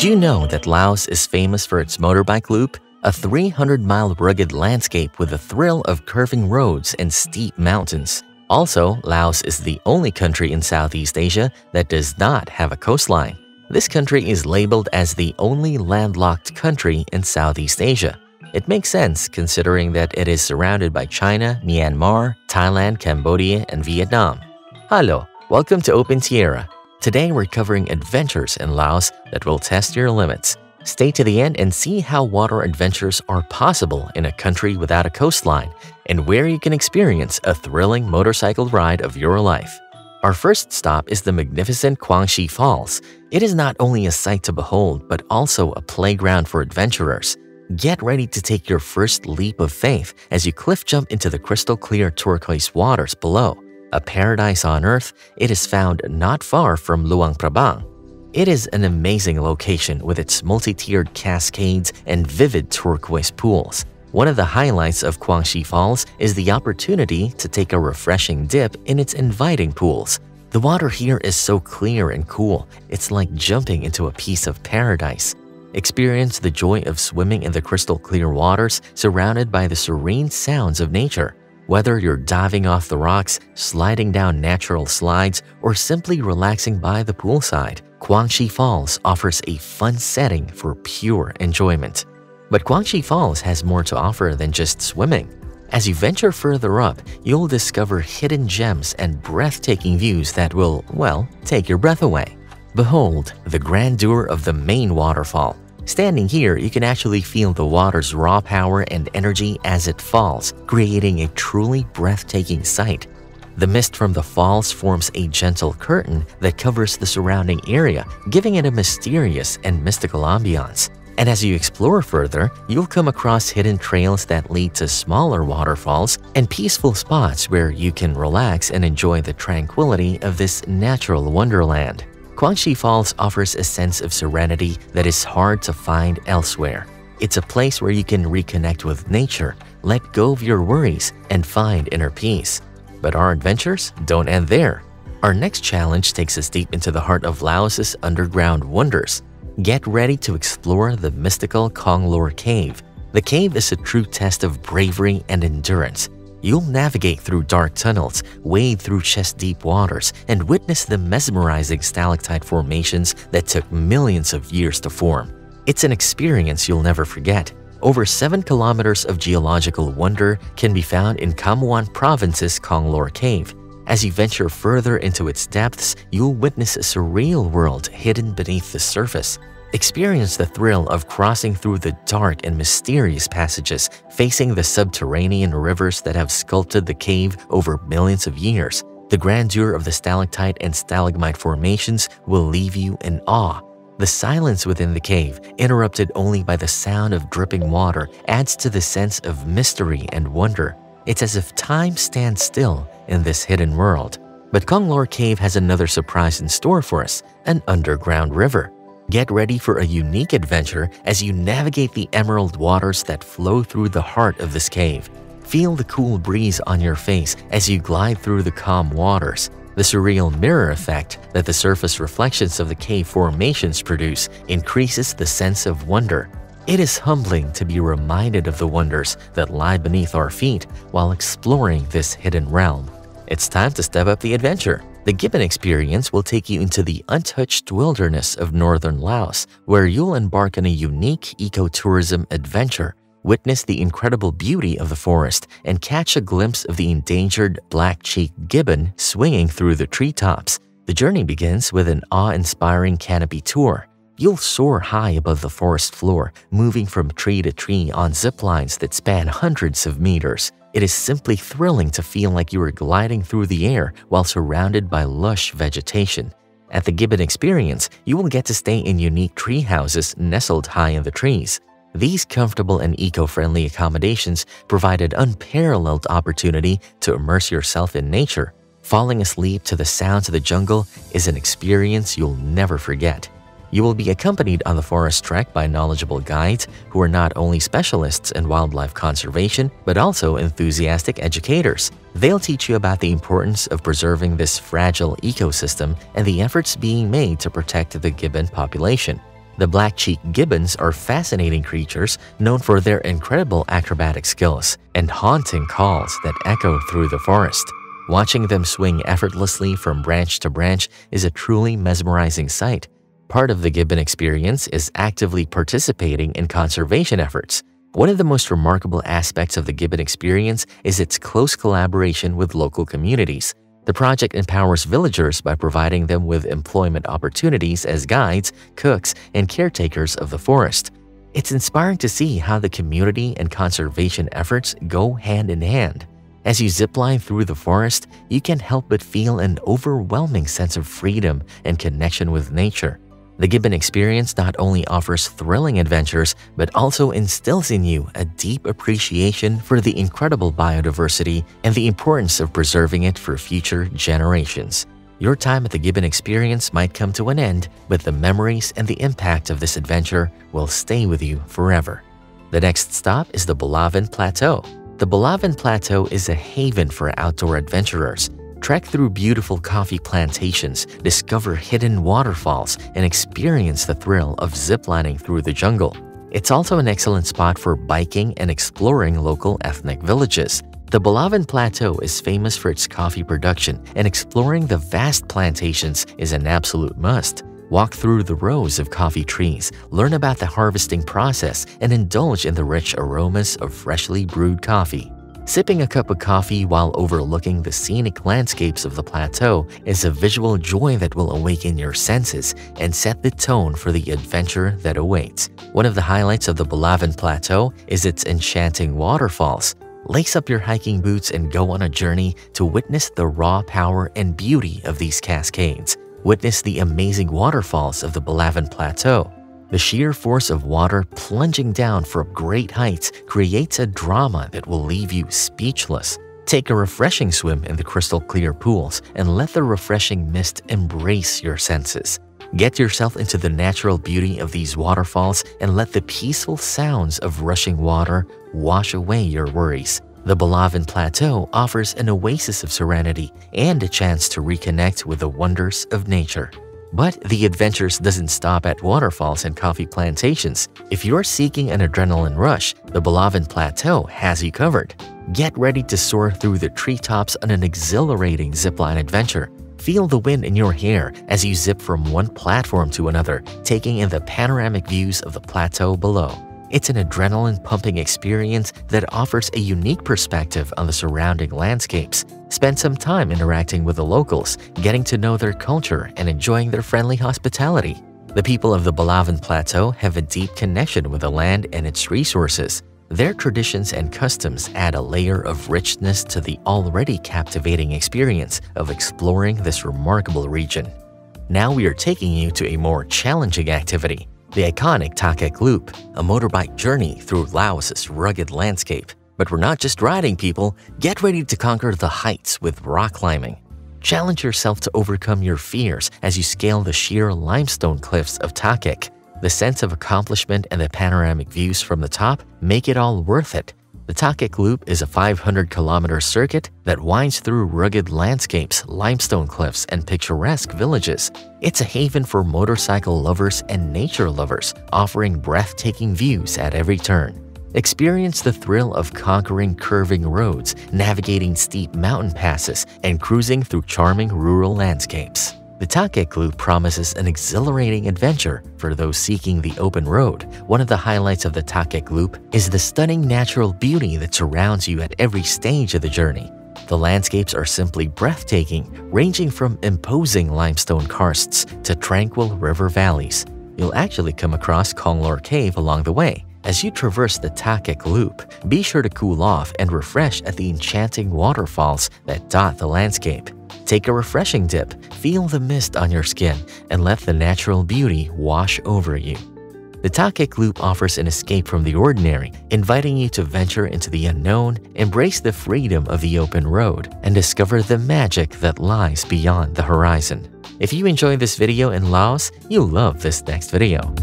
Did you know that Laos is famous for its motorbike loop? A 300 mile rugged landscape with a thrill of curving roads and steep mountains. Also, Laos is the only country in Southeast Asia that does not have a coastline. This country is labeled as the only landlocked country in Southeast Asia. It makes sense considering that it is surrounded by China, Myanmar, Thailand, Cambodia, and Vietnam. Hello, welcome to Opentiera. Today we're covering adventures in Laos that will test your limits. Stay to the end and see how water adventures are possible in a country without a coastline and where you can experience a thrilling motorcycle ride of your life. Our first stop is the magnificent Kuang Si Falls. It is not only a sight to behold, but also a playground for adventurers. Get ready to take your first leap of faith as you cliff jump into the crystal clear turquoise waters below. A paradise on earth, it is found not far from Luang Prabang. It is an amazing location with its multi-tiered cascades and vivid turquoise pools. One of the highlights of Kuang Si Falls is the opportunity to take a refreshing dip in its inviting pools. The water here is so clear and cool, it's like jumping into a piece of paradise. Experience the joy of swimming in the crystal clear waters surrounded by the serene sounds of nature. Whether you're diving off the rocks, sliding down natural slides, or simply relaxing by the poolside, Kuang Si Falls offers a fun setting for pure enjoyment. But Kuang Si Falls has more to offer than just swimming. As you venture further up, you'll discover hidden gems and breathtaking views that will, well, take your breath away. Behold the grandeur of the main waterfall. Standing here, you can actually feel the water's raw power and energy as it falls, creating a truly breathtaking sight. The mist from the falls forms a gentle curtain that covers the surrounding area, giving it a mysterious and mystical ambiance. And as you explore further, you'll come across hidden trails that lead to smaller waterfalls and peaceful spots where you can relax and enjoy the tranquility of this natural wonderland. Kuang Si Falls offers a sense of serenity that is hard to find elsewhere. It's a place where you can reconnect with nature, let go of your worries, and find inner peace. But our adventures don't end there. Our next challenge takes us deep into the heart of Laos's underground wonders. Get ready to explore the mystical Kong Lor Cave. The cave is a true test of bravery and endurance. You'll navigate through dark tunnels, wade through chest-deep waters, and witness the mesmerizing stalactite formations that took millions of years to form. It's an experience you'll never forget. Over 7 kilometers of geological wonder can be found in Khammouane Province's Kong Lor Cave. As you venture further into its depths, you'll witness a surreal world hidden beneath the surface. Experience the thrill of crossing through the dark and mysterious passages facing the subterranean rivers that have sculpted the cave over millions of years. The grandeur of the stalactite and stalagmite formations will leave you in awe. The silence within the cave, interrupted only by the sound of dripping water, adds to the sense of mystery and wonder. It's as if time stands still in this hidden world. But Kong Lor Cave has another surprise in store for us, an underground river. Get ready for a unique adventure as you navigate the emerald waters that flow through the heart of this cave. Feel the cool breeze on your face as you glide through the calm waters. The surreal mirror effect that the surface reflections of the cave formations produce increases the sense of wonder. It is humbling to be reminded of the wonders that lie beneath our feet while exploring this hidden realm. It's time to step up the adventure. The Gibbon experience will take you into the untouched wilderness of northern Laos, where you'll embark on a unique ecotourism adventure, witness the incredible beauty of the forest, and catch a glimpse of the endangered black-cheeked gibbon swinging through the treetops. The journey begins with an awe-inspiring canopy tour. You'll soar high above the forest floor, moving from tree to tree on zip lines that span hundreds of meters. It is simply thrilling to feel like you are gliding through the air while surrounded by lush vegetation. At the Gibbon Experience, you will get to stay in unique tree houses nestled high in the trees. These comfortable and eco-friendly accommodations provide an unparalleled opportunity to immerse yourself in nature. Falling asleep to the sounds of the jungle is an experience you'll never forget. You will be accompanied on the forest trek by knowledgeable guides who are not only specialists in wildlife conservation, but also enthusiastic educators. They'll teach you about the importance of preserving this fragile ecosystem and the efforts being made to protect the gibbon population. The black-cheeked gibbons are fascinating creatures known for their incredible acrobatic skills and haunting calls that echo through the forest. Watching them swing effortlessly from branch to branch is a truly mesmerizing sight. Part of the gibbon experience is actively participating in conservation efforts. One of the most remarkable aspects of the gibbon experience is its close collaboration with local communities. The project empowers villagers by providing them with employment opportunities as guides, cooks, and caretakers of the forest. It's inspiring to see how the community and conservation efforts go hand in hand. As you zipline through the forest, you can't help but feel an overwhelming sense of freedom and connection with nature. The Gibbon experience not only offers thrilling adventures, but also instills in you a deep appreciation for the incredible biodiversity and the importance of preserving it for future generations. Your time at the Gibbon experience might come to an end, but the memories and the impact of this adventure will stay with you forever. The next stop is the Bolaven Plateau. The Bolaven Plateau is a haven for outdoor adventurers Trek through beautiful coffee plantations, discover hidden waterfalls, and experience the thrill of ziplining through the jungle. It's also an excellent spot for biking and exploring local ethnic villages. The Bolaven Plateau is famous for its coffee production, and exploring the vast plantations is an absolute must. Walk through the rows of coffee trees, learn about the harvesting process, and indulge in the rich aromas of freshly brewed coffee. Sipping a cup of coffee while overlooking the scenic landscapes of the plateau is a visual joy that will awaken your senses and set the tone for the adventure that awaits. One of the highlights of the Bolaven Plateau is its enchanting waterfalls. Lace up your hiking boots and go on a journey to witness the raw power and beauty of these cascades. Witness the amazing waterfalls of the Bolaven Plateau the sheer force of water plunging down from great heights creates a drama that will leave you speechless. Take a refreshing swim in the crystal clear pools and let the refreshing mist embrace your senses. Get yourself into the natural beauty of these waterfalls and let the peaceful sounds of rushing water wash away your worries. The Bolaven Plateau offers an oasis of serenity and a chance to reconnect with the wonders of nature. But the adventures doesn't stop at waterfalls and coffee plantations. If you're seeking an adrenaline rush, the Bolaven Plateau has you covered. Get ready to soar through the treetops on an exhilarating zipline adventure. Feel the wind in your hair as you zip from one platform to another, taking in the panoramic views of the plateau below. It's an adrenaline pumping experience that offers a unique perspective on the surrounding landscapes. Spend some time interacting with the locals, getting to know their culture, and enjoying their friendly hospitality. The people of the Bolaven Plateau have a deep connection with the land and its resources. Their traditions and customs add a layer of richness to the already captivating experience of exploring this remarkable region. Now we are taking you to a more challenging activity, the iconic Thakhek Loop, a motorbike journey through Laos's rugged landscape. But we're not just riding people, get ready to conquer the heights with rock climbing. Challenge yourself to overcome your fears as you scale the sheer limestone cliffs of Thakhek. The sense of accomplishment and the panoramic views from the top make it all worth it. The Thakhek Loop is a 500-kilometer circuit that winds through rugged landscapes, limestone cliffs, and picturesque villages. It's a haven for motorcycle lovers and nature lovers, offering breathtaking views at every turn. Experience the thrill of conquering curving roads, navigating steep mountain passes, and cruising through charming rural landscapes. The Thakhek Loop promises an exhilarating adventure for those seeking the open road. One of the highlights of the Thakhek Loop is the stunning natural beauty that surrounds you at every stage of the journey. The landscapes are simply breathtaking, ranging from imposing limestone karsts to tranquil river valleys. You'll actually come across Kong Lor Cave along the way. As you traverse the Thakhek Loop, be sure to cool off and refresh at the enchanting waterfalls that dot the landscape. Take a refreshing dip, feel the mist on your skin, and let the natural beauty wash over you. The Thakhek Loop offers an escape from the ordinary, inviting you to venture into the unknown, embrace the freedom of the open road, and discover the magic that lies beyond the horizon. If you enjoyed this video in Laos, you'll love this next video.